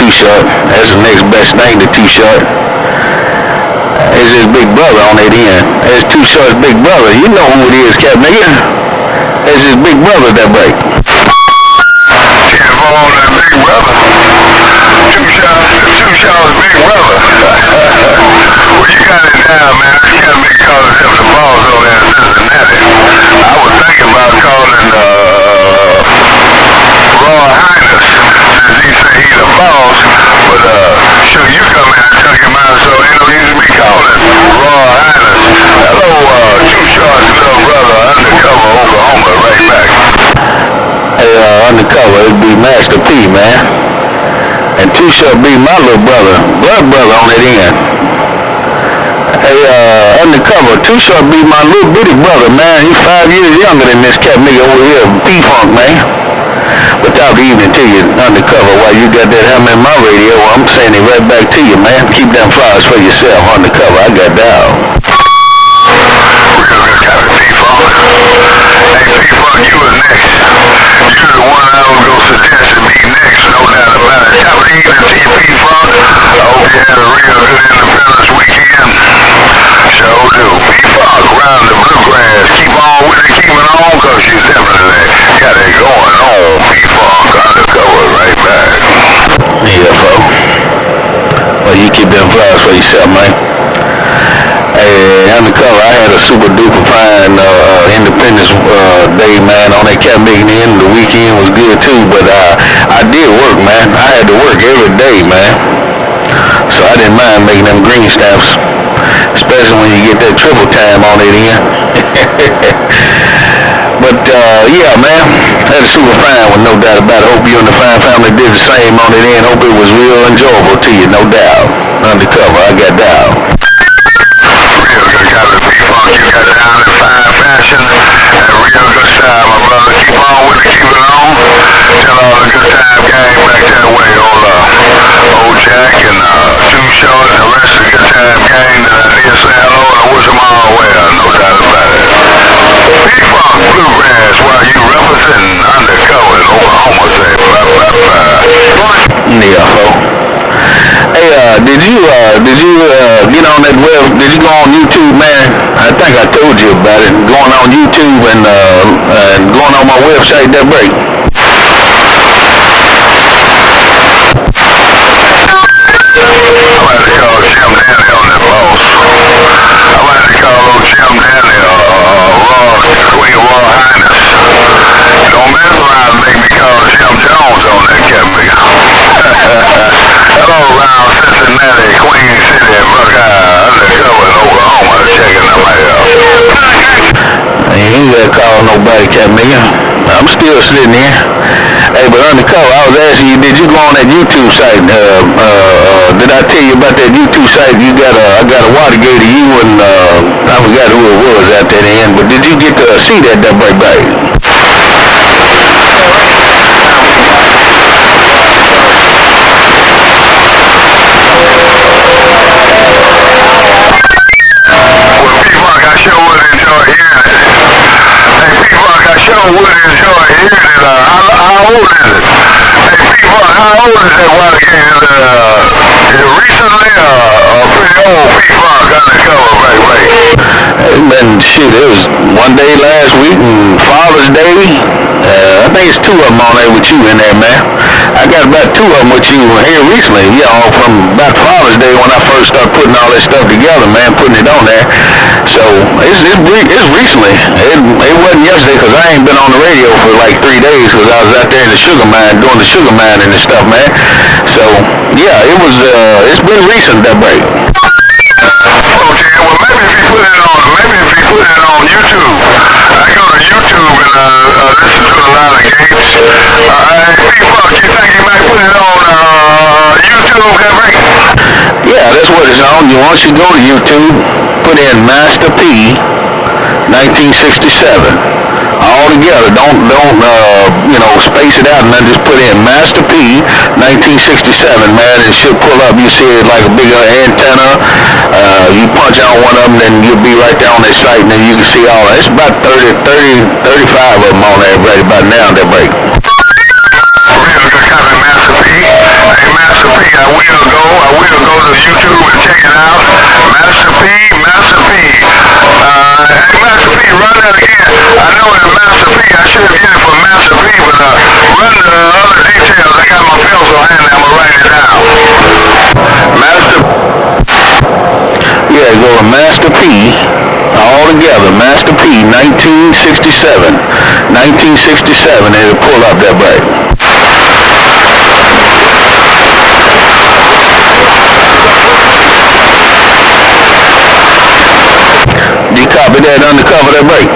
Too Short. That's the next best thing to Too Short. It's his big brother on that end. It's Too Short's big brother. You know who it is, Cap nigga. It's his big brother that break. Can't on that big brother. Big brother. well, you got it man. I can't make calling the over there. I was thinking about calling uh, Highness since he say he's boss. But uh, sure, you come in and tuck him out, so ain't no use in me calling Raw Highness. Hello, uh, Two Shots, little brother, undercover Oklahoma, right back. Hey, uh, undercover, it'd be Master P, man. Too be my little brother, blood brother on that end. Hey, uh, undercover, Too Short be my little bitty brother, man. He's five years younger than this cat nigga over here, P-Funk, man. Without even to you, undercover, while you got that hammer in my radio, I'm saying it right back to you, man. Keep them flowers for yourself, undercover. I got down. Hey, P-Funk, you next. You're the one I was gonna suggest to be next, no doubt about it. Top of the evening to you, P-Funk. I hope you had a real good Independence weekend. Sure do. P-Funk, round the bluegrass. Keep on with it, keep it on, cause you definitely got it going on. P-Funk, undercover, right back. Yeah, fo. Well, you keep them flowers for yourself, man. Hey, undercover, I had a super duper fine uh, uh, Independence uh, Day, man. On that cat making the end of the weekend was good too, but uh, I did work, man. I had to work every day, man. So I didn't mind making them green stamps, especially when you get that triple time on it in. But uh, yeah, man, that is super fine with no doubt about it. Hope you and the fine family did the same on it and Hope it was real enjoyable to you, no doubt. Undercover, I got down. I think I told you about it. Going on YouTube and, uh, and going on my website, that break. I like to call Jim Danny on that boss. I like to call old Jim Danny uh, uh, Raw, Queen of Raw Highness. Don't mess around and make me call Jim Jones on that cat nigga. Hello, round Cincinnati, Queen City, Buckeye, undercover in Oklahoma, checking them out. You ain't gotta call nobody, cat nigga. I'm still sitting here. Hey, but undercover, I was asking you, did you go on that YouTube site? Uh, uh, uh, did I tell you about that YouTube site? You got a, I got a Watergate you and, uh, I forgot who it was at that end, but did you get to see that, that break back? Sure would enjoy old is it? Hey, P-Funk, how old is that Watergate? Is it, uh, it recently uh, or pretty old P-Funk undercover, right, right? It's been, shit, it was one day last week and Father's Day. Uh, I think it's two of them on there with you in there, man. I got about two of them with you here recently, you know, from about Father's Day when I first started putting all this stuff together, man, putting it on there. So, it's, it's, it's recently. It, it wasn't yesterday because I ain't been on the radio for like three days because I was out there in the sugar mine doing the sugar mining and stuff, man. So, yeah, it was, uh, it's been recent, that break. Okay, well, maybe if you put it on, maybe if you put it on YouTube. I go to YouTube and uh, uh, listen to a lot of games. Uh, hey, P-Funk, you think you might put it on uh, YouTube, that right? Yeah, that's what it's on. You once you go to YouTube, put in Master P, 1967. All together. Don't don't uh, you know space it out and then just put in Master P, 1967. Man, it should pull up. You see it like a big antenna. Uh, you punch out one of them, then you'll be right there on this site, and then you can see all. that. It's about 30, 30, 35 of them on there right about now. That break. Real good copy, Master Will go. I will go to YouTube and check it out. Master P, Master P. Uh, hey, Master P, run that again. I know it's Master P. I should have used for Master P, but uh, run the other details. I got my pencil handy. I'm going to write it down. Master Yeah, go to Master P all together, Master P, 1967. 1967, it'll pull up that bike. That undercover that break?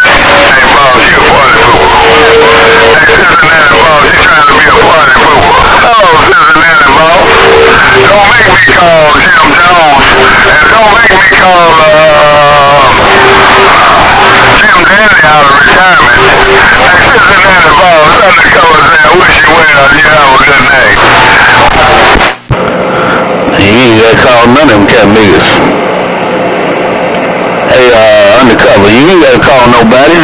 Hey, boss, you a party pooper. Hey, Cincinnati boss, you trying to be a party pooper. Oh, Cincinnati boss. Don't make me call Jim Jones. And don't make me call, uh, Jim Danny out of retirement. Hey, Cincinnati boss, undercover saying, wish you well, you have a good day. He to none of them cat niggas. Hey, uh, undercover, you ain't got to call nobody.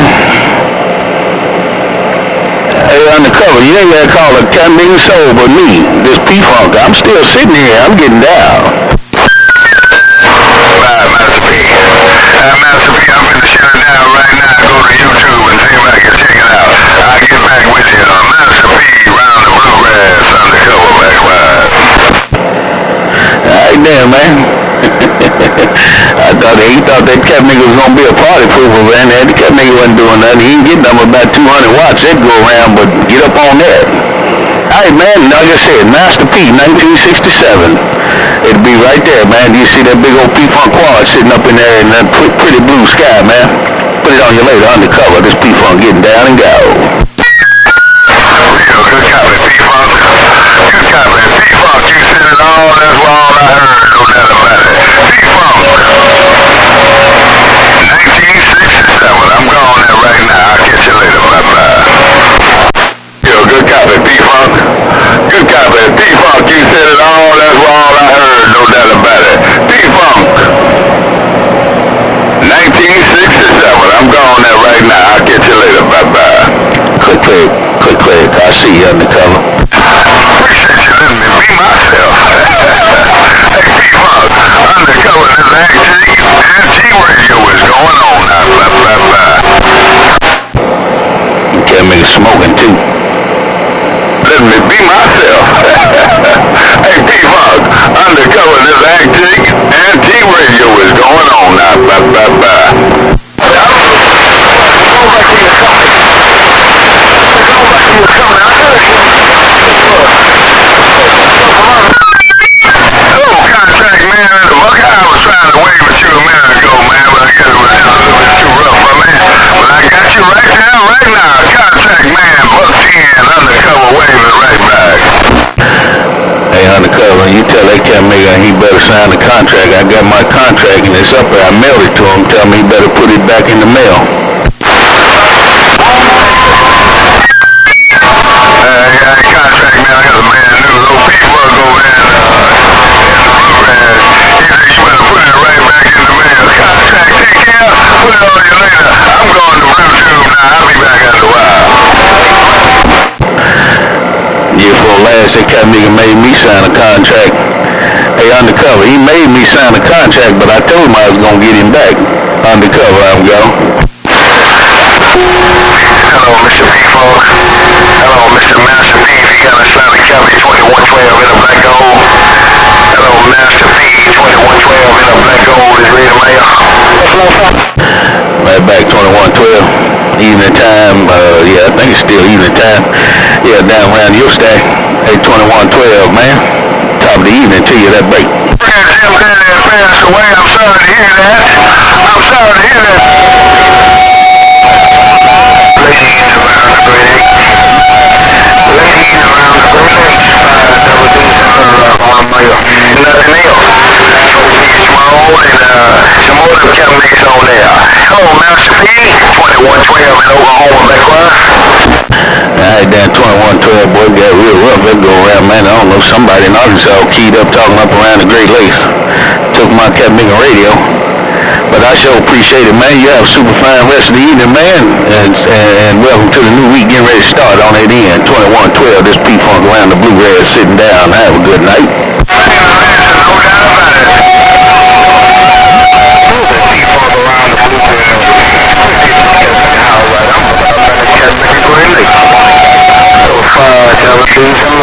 Hey, undercover, you ain't got to call a cat nigga soul but me, this P-Funk. I'm still sitting here. I'm getting down. Bye, Master P. Uh, Master P, I'm gonna shut it down right now. Go to YouTube and see if I can check it out. I'll get back with you. Master P, round the bluegrass, undercover, back wide. Damn, man. I thought he thought that cat nigga was gonna be a party pooper, man. That cat nigga wasn't doing nothing. He didn't get nothing about 200 watts. That go around, but get up on that. Hey, man. Like I said, Master P, 1967. It'd be right there, man. You see that big old P-Funk quad sitting up in there in that pre- pretty blue sky, man? Put it on you later, undercover. This P-Funk getting down and go. Real good copy, P-Funk. Good copy. P-Funk, you said it all. That's all I heard. No doubt about it. P-Funk. 1967. I'm gone there right now. I'll catch you later. Bye-bye. Yo, good copy, P-Funk. Good copy. P-Funk, you said it all. That's all I heard. No doubt about it. P-Funk. 1967. I'm gone there right now. I'll catch you later. Bye-bye. Click, click, click, click. I see you. Smoking too. Let me be myself. hey, P-Funk, undercover this Antique, Antique Radio is going on now. Blah, blah, blah. Hello, contract man in the bucket. I was trying to wave at you a minute ago, man, but I guess it was a little bit too rough for me. But I got you right down right now. Contract man, buck 10, undercover waving right back. Hey, undercover, you tell he better sign the contract. I got my contract and it's up there. I mailed it to him. Tell me he better put it back in the mail. That nigga made me sign a contract. Hey, undercover, he made me sign a contract, but I told him I was gonna get him back. Undercover, I'm go. Hello, Mr. P. Funk. Hello, Mr. Master P. If you got a Sonic Cali 2112 in a black gold. Hello, Master P. 2112 in a black gold is ready to mail. Right back 2112. Evening time, uh, yeah, I think it's still evening time. Yeah, down around your stack. Hey, 2112, man. The evening to you, that break. I'm sorry to hear that. I'm sorry to hear that. Ladies around the bridge. Ladies around the uh, on my, nothing else. And on there. Hello, Master P. 2112 in Oklahoma, Backward. Alright, down 2112, boy, got real rough. That go around, man. I don't know, somebody in Arkansas keyed up talking up around the Great Lakes. Took my nigga radio. But I sure appreciate it, man. You have a super fine rest of the evening, man. And, and, welcome to the new week. Getting ready to start on that end. 2112, this P-Funk around the bluegrass sitting down. Have a good night. No doubt about it. P-Funk around the bluegrass. All right, I'm about to catch me Great Lakes. So far, I never seen some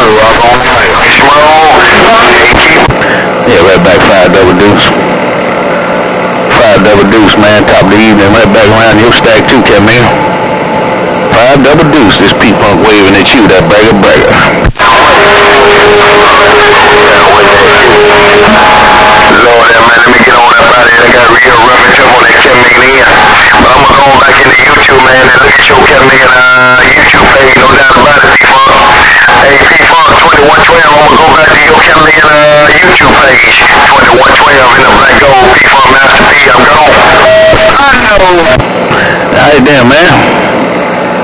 double deuce, man. Top of the evening. Right back around your stack too, Camille. Five double deuce. This P-Funk waving at you, that bragger bragger. Lord, man, let me get on that body. I got real rubbing up on that Megan in. But I'm gonna go back into YouTube, man, and look at your Kev Megan uh, YouTube page. No doubt about it, P-Funk. Hey, P-Funk 2112, I'm gonna go back to your Kev Megan uh, YouTube page. 2112 in the black gold. P-Funk Master P, I'm gone. I know. Hey, damn, man.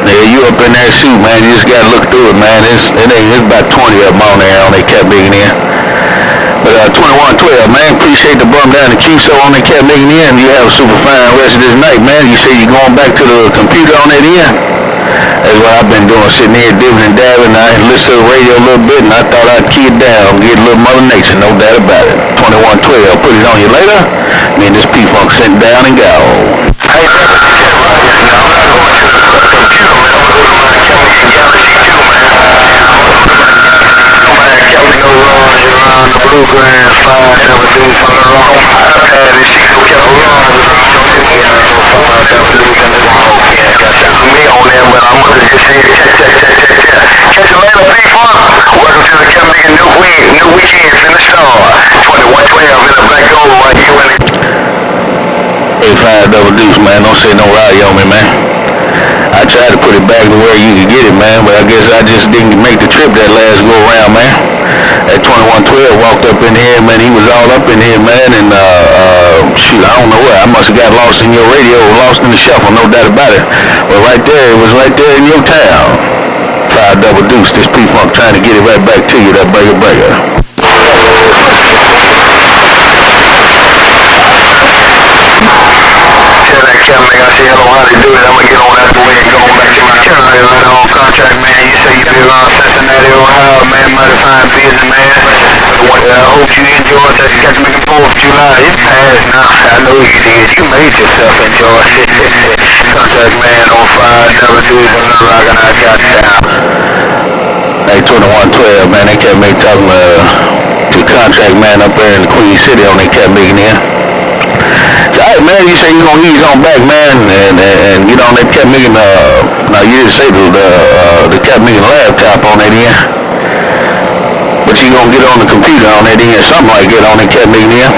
Yeah, you up in that suit, man. You just gotta look through it, man. It's, it ain't, it's about 20 of them on there on kept digging in. But uh, 2112, man, appreciate the bum down the QSO on they kept digging in. You have a super fine rest of this night, man. You say you're going back to the computer on that end? That's what I've been doing, sitting here dipping and dabbing. I listen to the radio a little bit, and I thought I'd key it down, get a little Mother Nature, no doubt about it. 2112, put it on you later. Me and this P-Funk sent down and go. Hey, the bluegrass, five, I'm to just say, check, check, check, check, check. Catch you later, P-Funk. Welcome to the Kelly and New Week, New Weekend, Finish Star. 2112 in the black gold, right? You in it? Hey, five double deuce, man. Don't say no rowdy on me, man. I tried to put it back to where you could get it, man, but I guess I just didn't make the trip that last go around, man. That 2112 walked up in here, man. He was all up in here, man, and uh, uh, shoot, I don't know where. I must have got lost in your radio, lost in the shuffle, no doubt about it. But right there, it was right there in your town. Five double deuce. This P-Funk trying to get it right back to you, that breaker breaker. Tell that man, I hello, how they do it. I'm gonna get on that way and go back to my Kevin, right on contract, man. You say you be around Cincinnati, Ohio, man. Fine busy, man. I hope you enjoyed that the 4th of July. It passed now. I know you did. You made yourself enjoy it. contract, man, on five, double dudes, and I got down. Hey, 2112, man, they kept me talking uh, to the contract man up there in Queen City on they kept making in. Hey, man, you say you're gonna ease on back, man, and, and, and get on that kept making, uh, now you didn't say the, the, uh, the kept making laptop on that end. But you gonna get on the computer on that end, something like that on that kept making in.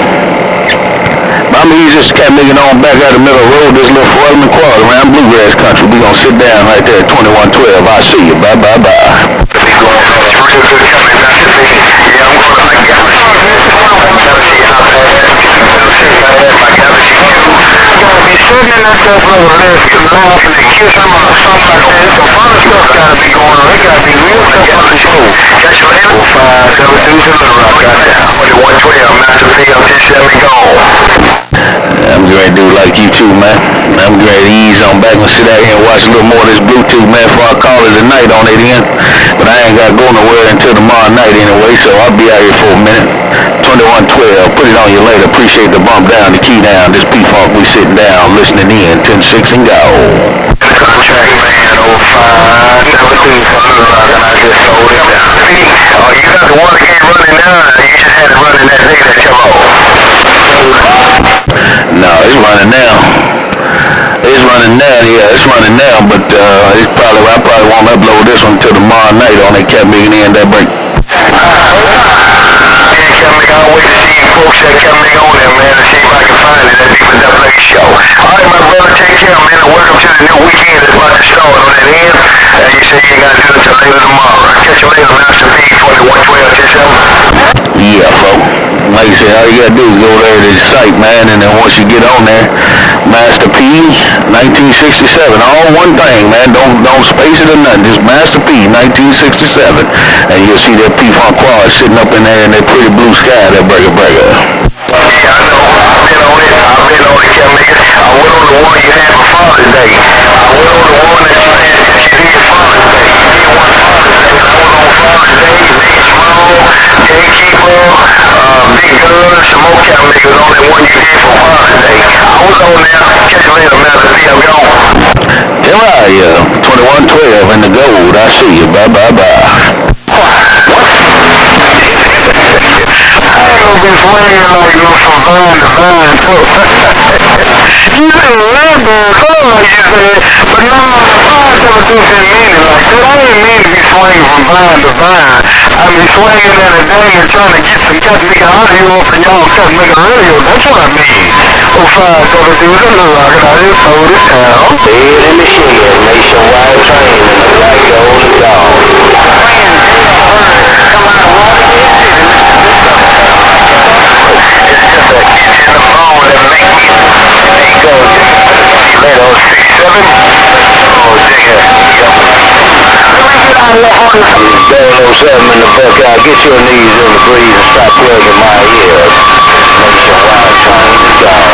But I'm gonna use this kept making on back out of the middle of the road, this little Foreman quad around Bluegrass Country. We gonna sit down right there at 2112. I see you. Bye, bye, bye. Yeah, I'm going to in that stuff over there, laughing and kissing on something like that. Some fun stuff gotta be going on. It gotta be real tough on the show. Catch you later. Well, five, deuce in the rock. Got that. 2112, Master P. I'm just let me go. I'm ready to do like you too, man. I'm ready to ease on back and sit out here and watch a little more of this Bluetooth, man, before I call it a night on it in. But I ain't got to go nowhere until tomorrow night anyway, so I'll be out here for a minute. 2112, put it on you later. Appreciate the bump down, the key down. This P-Funk, we sitting down, listening in. 10-6 and go. Contract man, oh five, double deuce on the and I just sold it down. Oh, you got the one again running now. You just had it running that day that. No, it's running now. It's running now, yeah, it's running now, but uh, it's probably, I probably won't upload this one until tomorrow night on that in that break. I it. And welcome to the new weekend that's about to start on that end. And you say you ain't got to do it till later tomorrow. Catch you later, Master P, 2112, just Yeah, folks. Like I said, all you gotta do is go there to the site, man, and then once you get on there, Master P, 1967, all one thing, man. Don't don't space it or nothing. Just Master P, 1967, and you'll see that P-Funk quad sitting up in there in that pretty blue sky, that breaker breaker. Yeah, I know. I've been on it. I've been on it, Kevin. I went on the one you had for Father's Day. I went on the one that you had that you did Father's Day. You did one Father's Day. I went on Father's Day, Big Small, Gatekeeper, uh, Big Gun, some more Kevin niggas on that one you did for Father's Day. I was on there. Catch you later, Master P. I'm gone. Here are you, 2112 in the gold. I see you. Bye bye bye. I ain't gonna be playing like no from vine to vine, too. bird, something like you said. But no, fire never do in meaning like that. I didn't mean to be swinging from vine to vine. I mean swinging in a dang and trying to get some cut me audio and y'all cut make a radio. That's what I mean. Oh, fire gonna do the little rocket. I just told it down. Dead in the shed, nationwide training, the right goes the dog. 07 in the Buckeye, get your knees in the breeze and stop plugging my ears. Nationwide train the dog.